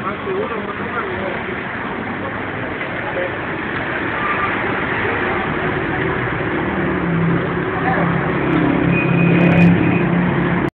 Más seguro,